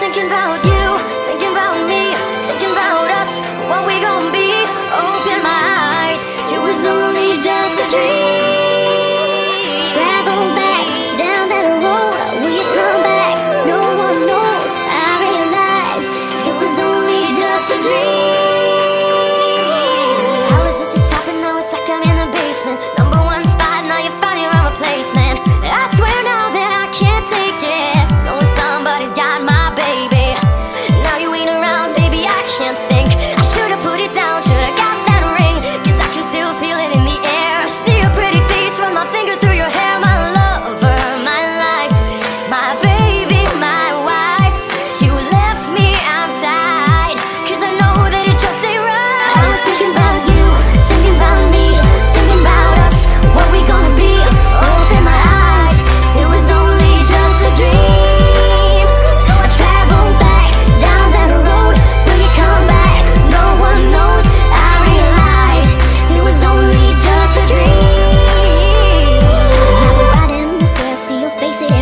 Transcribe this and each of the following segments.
thinking about you, thinking about me, thinking about us, what we gonna be. Open my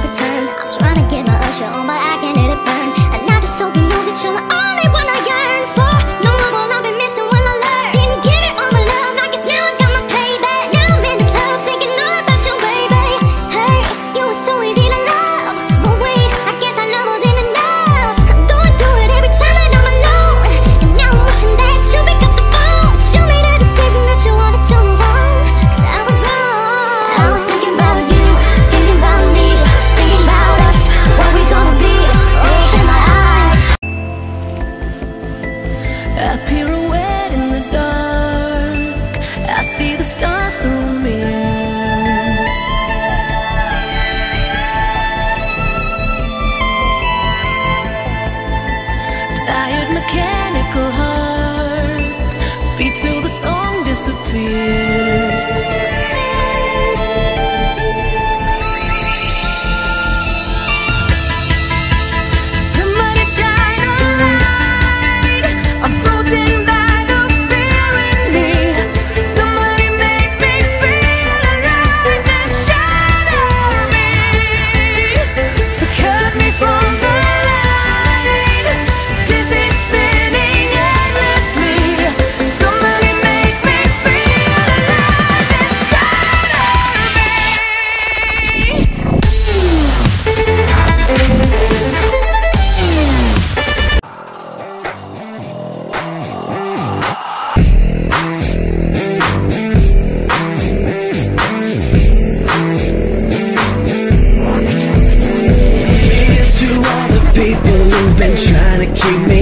pretend I'm trying to get my usher on, but I can't hit it. Burn. mechanical heart beats till the song disappears.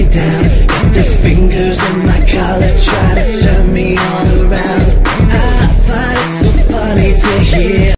down, and the finger